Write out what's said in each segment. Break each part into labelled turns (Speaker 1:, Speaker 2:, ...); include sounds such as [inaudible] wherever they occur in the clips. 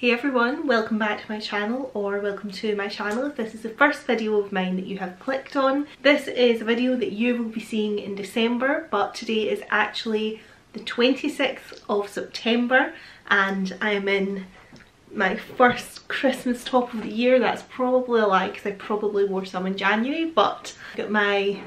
Speaker 1: Hey everyone, welcome back to my channel or welcome to my channel if this is the first video of mine that you have clicked on. This is a video that you will be seeing in December but today is actually the 26th of September and I am in my first Christmas top of the year. That's probably a lie because I probably wore some in January but I've got my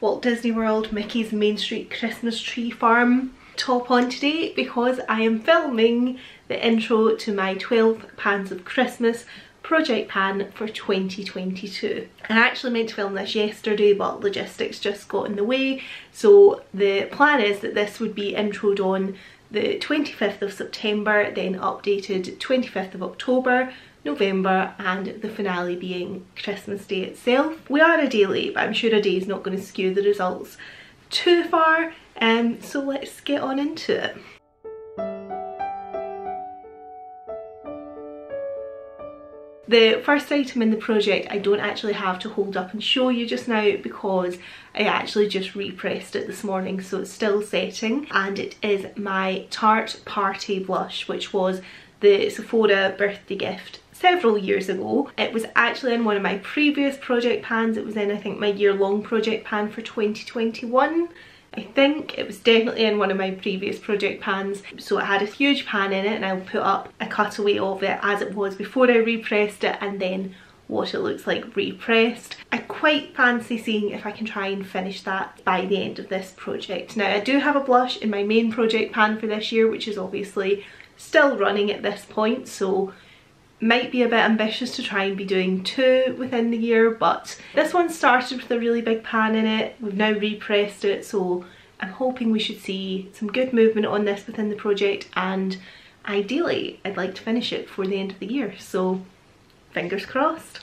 Speaker 1: Walt Disney World Mickey's Main Street Christmas Tree Farm top on today because I am filming the intro to my 12 Pans of Christmas project pan for 2022. I actually meant to film this yesterday but logistics just got in the way so the plan is that this would be introed on the 25th of September then updated 25th of October November and the finale being Christmas Day itself. We are a day late but I'm sure a day is not going to skew the results too far um, so let's get on into it. The first item in the project I don't actually have to hold up and show you just now because I actually just repressed it this morning so it's still setting and it is my Tarte Paaarty Blush which was the Sephora birthday gift several years ago. It was actually in one of my previous project pans. It was in I think my year long project pan for 2021. I think it was definitely in one of my previous project pans. So it had a huge pan in it and I'll put up a cutaway of it as it was before I repressed it and then what it looks like repressed. I quite fancy seeing if I can try and finish that by the end of this project. Now I do have a blush in my main project pan for this year which is obviously still running at this point so might be a bit ambitious to try and be doing two within the year but this one started with a really big pan in it we've now repressed it so I'm hoping we should see some good movement on this within the project and ideally I'd like to finish it before the end of the year so fingers crossed.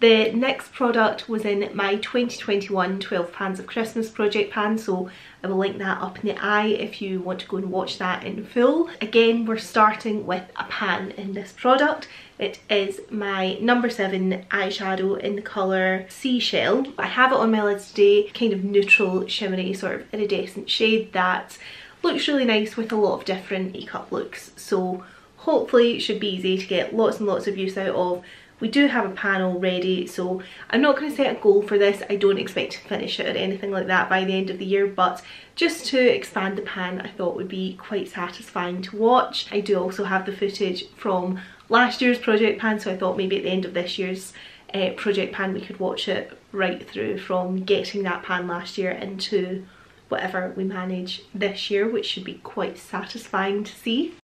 Speaker 1: The next product was in my 2021 12 Pans of Christmas project pan so I will link that up in the eye if you want to go and watch that in full. Again we're starting with a pan in this product. It is my number 7 eyeshadow in the colour Seashell. I have it on my lids today, kind of neutral shimmery sort of iridescent shade that looks really nice with a lot of different makeup looks so hopefully it should be easy to get lots and lots of use out of we do have a pan already, so I'm not going to set a goal for this. I don't expect to finish it or anything like that by the end of the year, but just to expand the pan I thought would be quite satisfying to watch. I do also have the footage from last year's project pan, so I thought maybe at the end of this year's uh, project pan we could watch it right through from getting that pan last year into whatever we manage this year, which should be quite satisfying to see.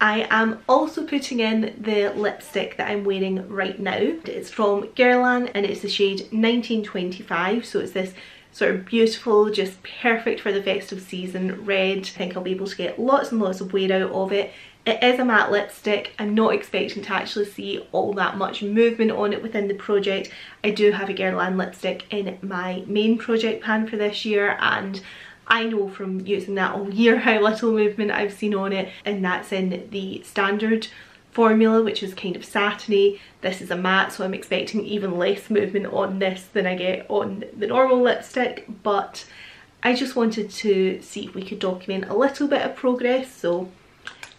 Speaker 1: I am also putting in the lipstick that I'm wearing right now. It's from Guerlain and it's the shade 1925 so it's this sort of beautiful, just perfect for the festive season red. I think I'll be able to get lots and lots of wear out of it. It is a matte lipstick. I'm not expecting to actually see all that much movement on it within the project. I do have a Guerlain lipstick in my main project pan for this year and I know from using that all year how little movement I've seen on it and that's in the standard formula which is kind of satiny. This is a matte so I'm expecting even less movement on this than I get on the normal lipstick but I just wanted to see if we could document a little bit of progress so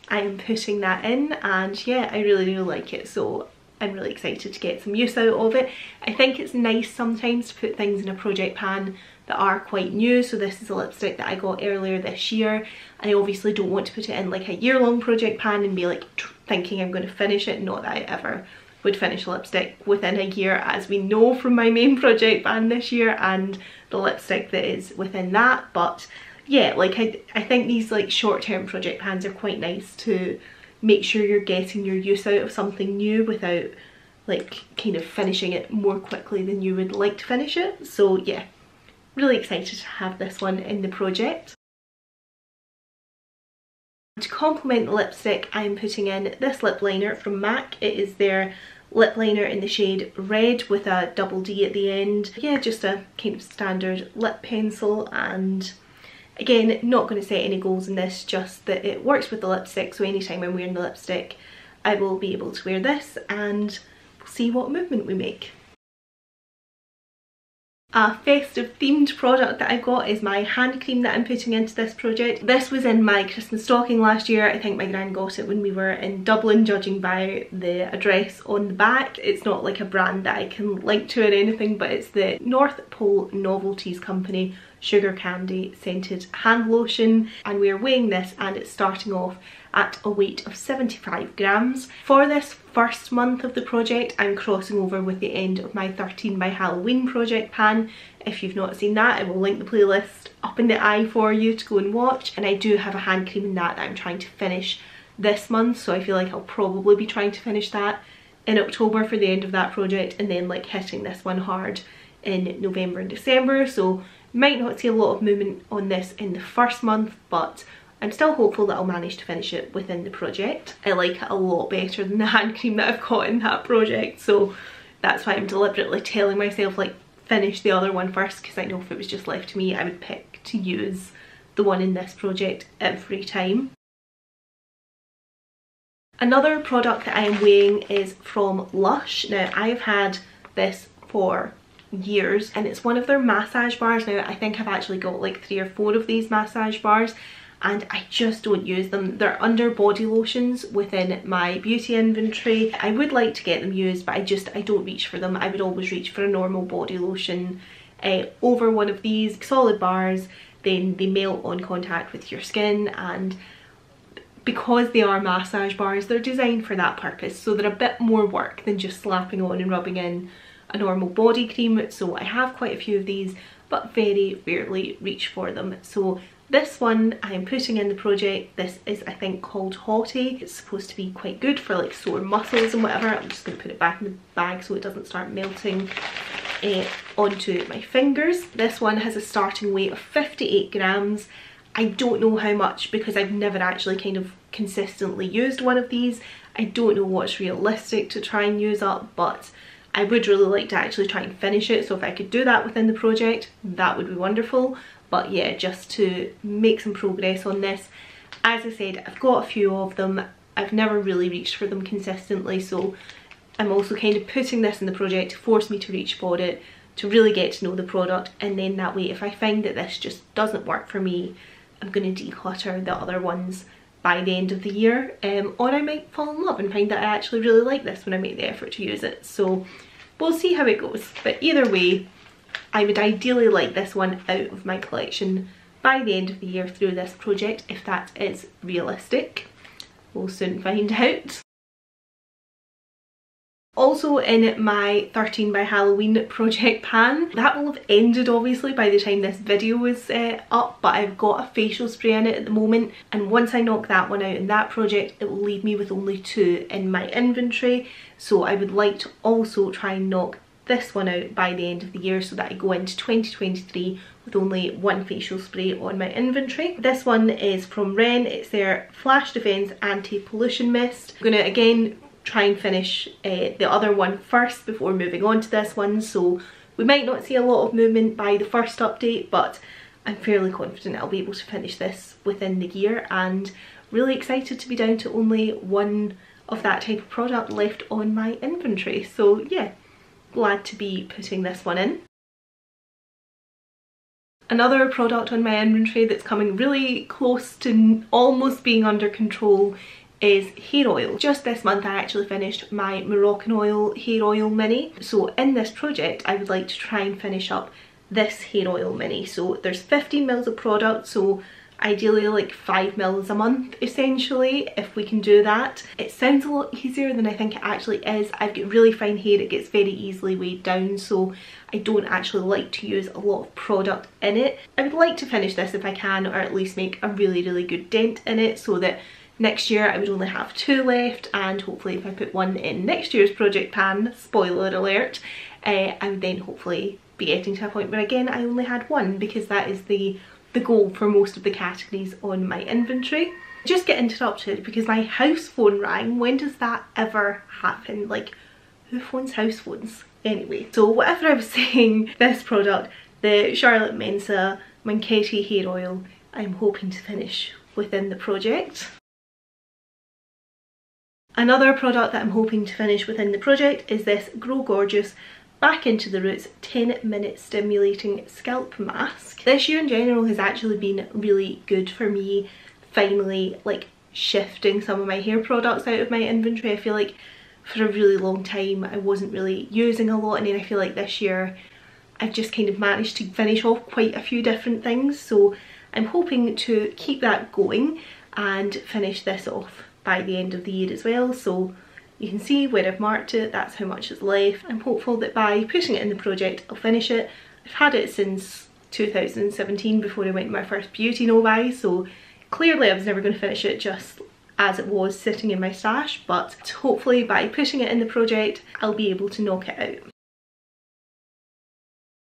Speaker 1: I am putting that in and yeah I really do like it so I'm really excited to get some use out of it. I think it's nice sometimes to put things in a project pan that are quite new. So this is a lipstick that I got earlier this year. I obviously don't want to put it in like a year long project pan and be like thinking I'm going to finish it. Not that I ever would finish a lipstick within a year as we know from my main project pan this year and the lipstick that is within that. But yeah, like I, I think these like short-term project pans are quite nice to make sure you're getting your use out of something new without like kind of finishing it more quickly than you would like to finish it. So yeah, really excited to have this one in the project. To complement the lipstick I'm putting in this lip liner from MAC. It is their lip liner in the shade Red with a double D at the end. Yeah, just a kind of standard lip pencil and again, not going to set any goals in this, just that it works with the lipstick so anytime I'm wearing the lipstick I will be able to wear this and see what movement we make. A festive themed product that I got is my hand cream that I'm putting into this project. This was in my Christmas stocking last year. I think my gran got it when we were in Dublin judging by the address on the back. It's not like a brand that I can link to or anything but it's the North Pole Novelties Company Sugar Candy Scented Hand Lotion and we're weighing this and it's starting off at a weight of 75 grams. For this first month of the project I'm crossing over with the end of my 13 by Halloween project pan. If you've not seen that I will link the playlist up in the eye for you to go and watch and I do have a hand cream in that that I'm trying to finish this month so I feel like I'll probably be trying to finish that in October for the end of that project and then like hitting this one hard in November and December so might not see a lot of movement on this in the first month but I'm still hopeful that I'll manage to finish it within the project. I like it a lot better than the [laughs] hand cream that I've got in that project so that's why I'm deliberately telling myself like finish the other one first because I know if it was just left to me I would pick to use the one in this project every time. Another product that I am weighing is from Lush. Now I've had this for years and it's one of their massage bars. Now I think I've actually got like three or four of these massage bars and I just don't use them. They're under body lotions within my beauty inventory. I would like to get them used but I just, I don't reach for them. I would always reach for a normal body lotion uh, over one of these solid bars. Then they melt on contact with your skin and because they are massage bars, they're designed for that purpose. So they're a bit more work than just slapping on and rubbing in a normal body cream. So I have quite a few of these, but very rarely reach for them. So this one I am putting in the project. This is I think called Hottie. It's supposed to be quite good for like sore muscles and whatever. I'm just going to put it back in the bag so it doesn't start melting uh, onto my fingers. This one has a starting weight of 58 grams. I don't know how much because I've never actually kind of consistently used one of these. I don't know what's realistic to try and use up but I would really like to actually try and finish it so if I could do that within the project that would be wonderful. But yeah just to make some progress on this as I said I've got a few of them. I've never really reached for them consistently so I'm also kind of putting this in the project to force me to reach for it to really get to know the product and then that way if I find that this just doesn't work for me I'm going to declutter the other ones by the end of the year um, or I might fall in love and find that I actually really like this when I make the effort to use it so we'll see how it goes but either way I would ideally like this one out of my collection by the end of the year through this project if that is realistic. We'll soon find [laughs] out. Also in my 13 by Halloween project pan, that will have ended obviously by the time this video is uh, up but I've got a facial spray in it at the moment and once I knock that one out in that project it will leave me with only two in my inventory so I would like to also try and knock this one out by the end of the year so that I go into 2023 with only one facial spray on my inventory. This one is from Ren, it's their Flash Defense Anti-Pollution Mist. I'm gonna again try and finish uh, the other one first before moving on to this one so we might not see a lot of movement by the first update but I'm fairly confident I'll be able to finish this within the year and really excited to be down to only one of that type of product left on my inventory so yeah glad to be putting this one in. Another product on my inventory that's coming really close to almost being under control is hair oil. Just this month I actually finished my Moroccan oil hair oil mini. So in this project I would like to try and finish up this hair oil mini. So there's 15 mils of product so ideally like 5 mils a month essentially if we can do that. It sounds a lot easier than I think it actually is. I've got really fine hair, it gets very easily weighed down so I don't actually like to use a lot of product in it. I would like to finish this if I can or at least make a really really good dent in it so that next year I would only have two left and hopefully if I put one in next year's project pan, spoiler alert, uh, I would then hopefully be getting to a point where again I only had one because that is the the goal for most of the categories on my inventory. Just get interrupted because my house phone rang. When does that ever happen? Like, who phones house phones? Anyway, so whatever I was [laughs] saying, this product, the Charlotte Mensah Manketti hair oil, I'm hoping to finish within the project. Another product that I'm hoping to finish within the project is this Grow Gorgeous Back into the Roots 10 minute stimulating scalp mask. This year in general has actually been really good for me finally like shifting some of my hair products out of my inventory. I feel like for a really long time I wasn't really using a lot and then I feel like this year I've just kind of managed to finish off quite a few different things so I'm hoping to keep that going and finish this off by the end of the year as well so you can see where I've marked it, that's how much is left. I'm hopeful that by putting it in the project I'll finish it. I've had it since 2017 before I went to my first beauty no buy so clearly I was never going to finish it just as it was sitting in my stash but hopefully by putting it in the project I'll be able to knock it out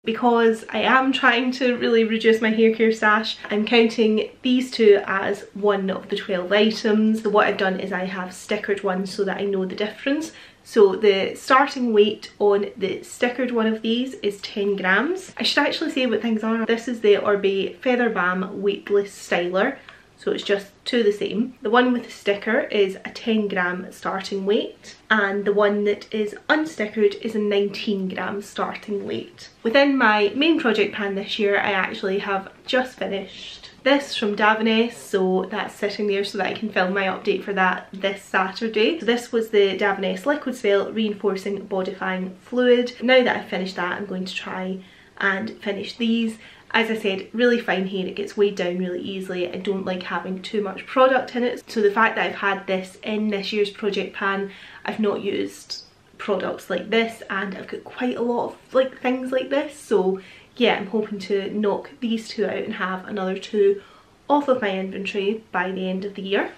Speaker 1: because I am trying to really reduce my hair care stash, I'm counting these two as one of the 12 items. So what I've done is I have stickered ones so that I know the difference. So the starting weight on the stickered one of these is 10 grams. I should actually say what things are. This is the Oribe Feather Balm Weightless Styler so it's just two the same. The one with the sticker is a 10 gram starting weight and the one that is unstickered is a 19 gram starting weight. Within my main project pan this year I actually have just finished this from Davines so that's sitting there so that I can film my update for that this Saturday. So this was the Davines Liquid Swell Reinforcing Bodifying Fluid. Now that I've finished that I'm going to try and finish these as I said, really fine hair, it gets weighed down really easily. I don't like having too much product in it. So the fact that I've had this in this year's project pan, I've not used products like this and I've got quite a lot of like things like this. So yeah, I'm hoping to knock these two out and have another two off of my inventory by the end of the year.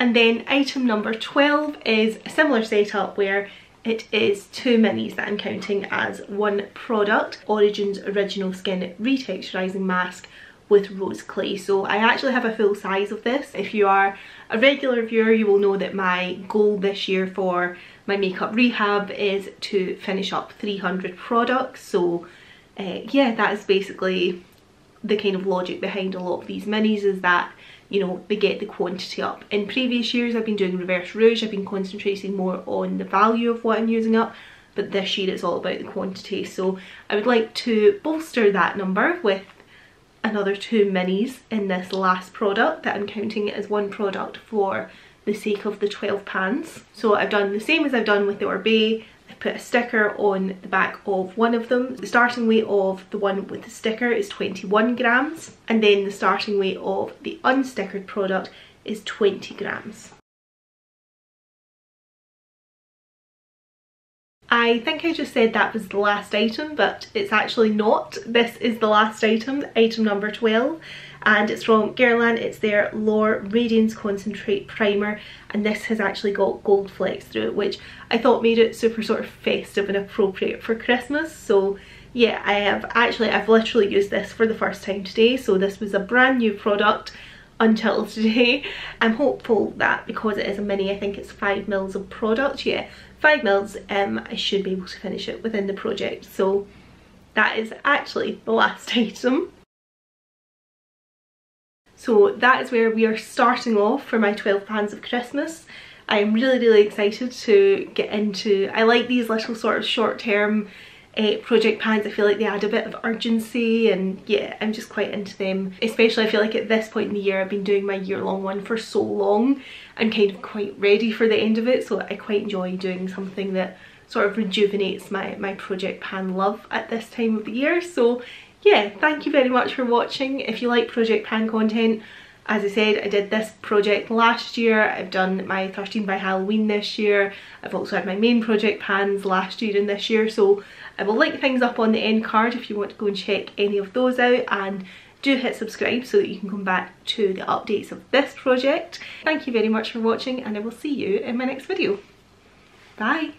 Speaker 1: And then item number 12 is a similar setup where it is two minis that I'm counting as one product. Origins Original Skin Retexturizing Mask with rose clay. So I actually have a full size of this. If you are a regular viewer you will know that my goal this year for my makeup rehab is to finish up 300 products. So uh, yeah that is basically the kind of logic behind a lot of these minis is that you know, they get the quantity up. In previous years I've been doing reverse rouge, I've been concentrating more on the value of what I'm using up, but this year it's all about the quantity. So I would like to bolster that number with another two minis in this last product that I'm counting as one product for the sake of the 12 pans. So I've done the same as I've done with the Oribe, put a sticker on the back of one of them. The starting weight of the one with the sticker is 21 grams and then the starting weight of the unstickered product is 20 grams. I think I just said that was the last item, but it's actually not. This is the last item, item number 12 and it's from Guerlain. It's their L'Or Radiance Concentrate Primer and this has actually got gold flecks through it which I thought made it super sort of festive and appropriate for Christmas. So yeah, I have actually, I've literally used this for the first time today. So this was a brand new product until [laughs] today. I'm hopeful that because it is a mini, I think it's 5 mils of product. Yeah, 5 mils, um, I should be able to finish it within the project. So that is actually the last [laughs] item. So that is where we are starting off for my 12 pans of Christmas. I'm really, really excited to get into, I like these little sort of short term uh, project pans. I feel like they add a bit of urgency and yeah, I'm just quite into them. Especially I feel like at this point in the year, I've been doing my year long one for so long. I'm kind of quite ready for the end of it. So I quite enjoy doing something that sort of rejuvenates my, my project pan love at this time of the year. So yeah, thank you very much for watching. If you like Project Pan content, as I said, I did this project last year. I've done my 13 by Halloween this year. I've also had my main project pans last year and this year. So I will link things up on the end card if you want to go and check any of those out. And do hit subscribe so that you can come back to the updates of this project. Thank you very much for watching and I will see you in my next video. Bye!